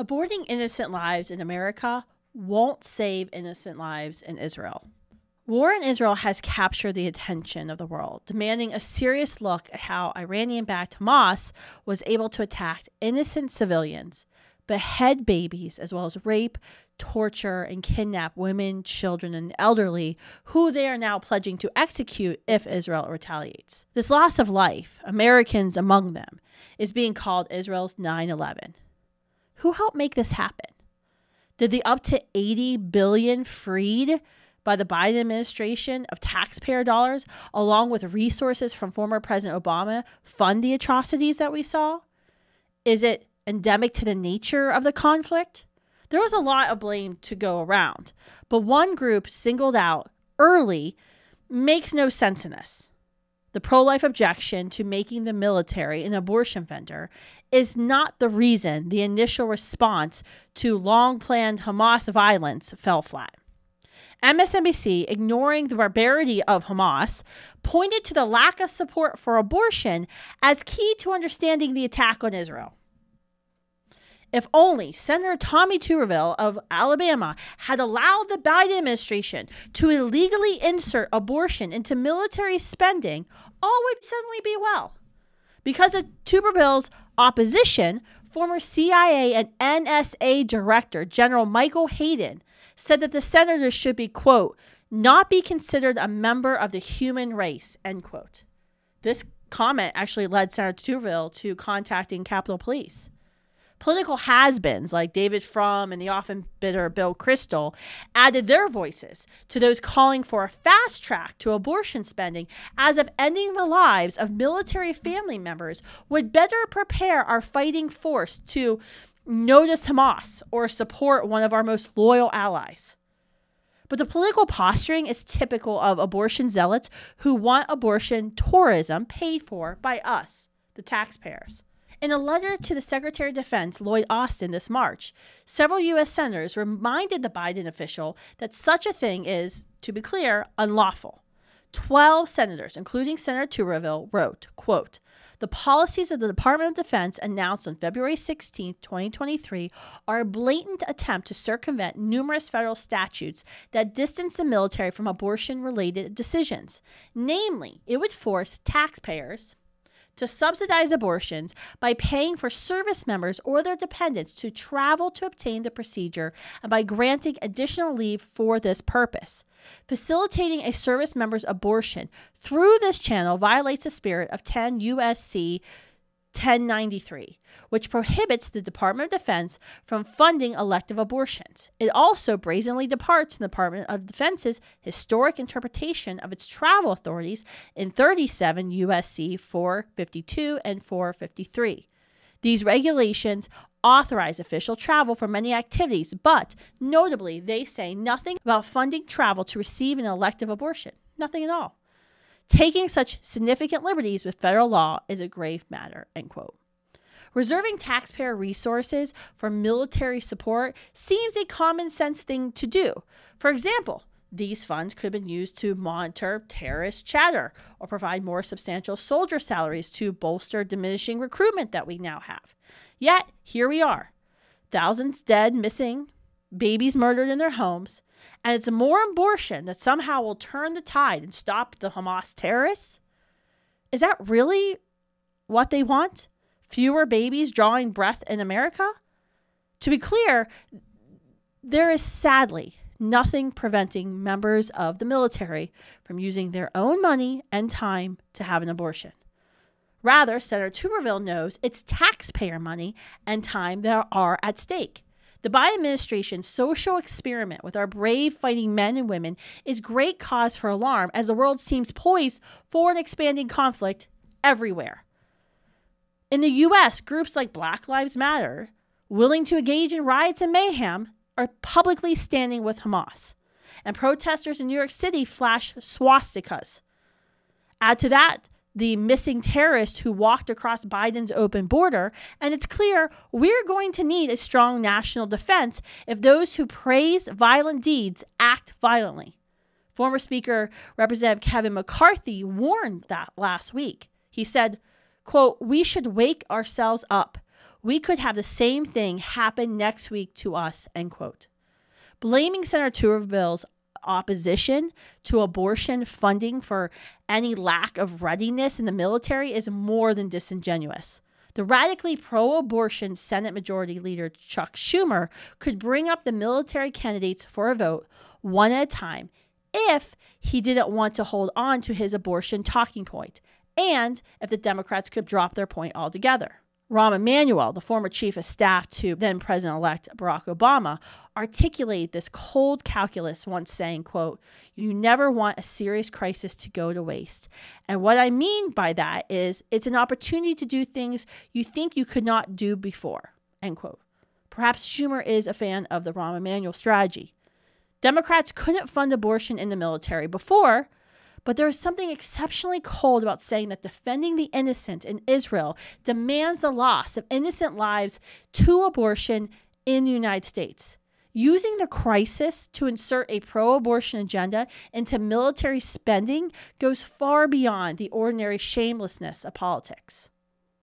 Aborting innocent lives in America won't save innocent lives in Israel. War in Israel has captured the attention of the world, demanding a serious look at how Iranian backed Hamas was able to attack innocent civilians, behead babies, as well as rape, torture, and kidnap women, children, and elderly, who they are now pledging to execute if Israel retaliates. This loss of life, Americans among them, is being called Israel's 9 11. Who helped make this happen? Did the up to 80 billion freed by the Biden administration of taxpayer dollars, along with resources from former President Obama, fund the atrocities that we saw? Is it endemic to the nature of the conflict? There was a lot of blame to go around, but one group singled out early makes no sense in this. The pro life objection to making the military an abortion vendor is not the reason the initial response to long planned Hamas violence fell flat. MSNBC, ignoring the barbarity of Hamas, pointed to the lack of support for abortion as key to understanding the attack on Israel. If only Senator Tommy Tuberville of Alabama had allowed the Biden administration to illegally insert abortion into military spending, all would suddenly be well. Because of Tuberville's opposition, former CIA and NSA Director General Michael Hayden said that the senator should be, quote, not be considered a member of the human race, end quote. This comment actually led Senator Tuberville to contacting Capitol Police. Political has beens like David Frum and the often bitter Bill Kristol added their voices to those calling for a fast track to abortion spending, as if ending the lives of military family members would better prepare our fighting force to notice Hamas or support one of our most loyal allies. But the political posturing is typical of abortion zealots who want abortion tourism paid for by us, the taxpayers. In a letter to the Secretary of Defense, Lloyd Austin, this March, several U.S. senators reminded the Biden official that such a thing is, to be clear, unlawful. 12 senators, including Senator Tuberville, wrote, quote, the policies of the Department of Defense announced on February 16, 2023, are a blatant attempt to circumvent numerous federal statutes that distance the military from abortion related decisions. Namely, it would force taxpayers, to subsidize abortions by paying for service members or their dependents to travel to obtain the procedure and by granting additional leave for this purpose. Facilitating a service member's abortion through this channel violates the spirit of 10 USC 1093, which prohibits the Department of Defense from funding elective abortions. It also brazenly departs from the Department of Defense's historic interpretation of its travel authorities in 37 USC 452 and 453. These regulations authorize official travel for many activities, but notably, they say nothing about funding travel to receive an elective abortion. Nothing at all. Taking such significant liberties with federal law is a grave matter, end quote. Reserving taxpayer resources for military support seems a common sense thing to do. For example, these funds could have been used to monitor terrorist chatter or provide more substantial soldier salaries to bolster diminishing recruitment that we now have. Yet, here we are. Thousands dead, missing, babies murdered in their homes, and it's more abortion that somehow will turn the tide and stop the Hamas terrorists? Is that really what they want? Fewer babies drawing breath in America? To be clear, there is sadly nothing preventing members of the military from using their own money and time to have an abortion. Rather, Senator Tuberville knows it's taxpayer money and time that are at stake. The Biden administration's social experiment with our brave fighting men and women is great cause for alarm as the world seems poised for an expanding conflict everywhere. In the US, groups like Black Lives Matter, willing to engage in riots and mayhem, are publicly standing with Hamas. And protesters in New York City flash swastikas. Add to that the missing terrorist who walked across Biden's open border, and it's clear we're going to need a strong national defense if those who praise violent deeds act violently. Former Speaker Representative Kevin McCarthy warned that last week. He said, quote, "We should wake ourselves up. We could have the same thing happen next week to us, end quote. Blaming Senator Tuberville's opposition to abortion funding for any lack of readiness in the military is more than disingenuous. The radically pro abortion Senate Majority Leader Chuck Schumer could bring up the military candidates for a vote one at a time if he didn't want to hold on to his abortion talking point, and if the Democrats could drop their point altogether. Rahm Emanuel, the former chief of staff to then President elect Barack Obama, articulated this cold calculus once saying, quote, you never want a serious crisis to go to waste. And what I mean by that is it's an opportunity to do things you think you could not do before, end quote. Perhaps Schumer is a fan of the Rahm Emanuel strategy. Democrats couldn't fund abortion in the military before, but there is something exceptionally cold about saying that defending the innocent in Israel demands the loss of innocent lives to abortion in the United States. Using the crisis to insert a pro abortion agenda into military spending goes far beyond the ordinary shamelessness of politics.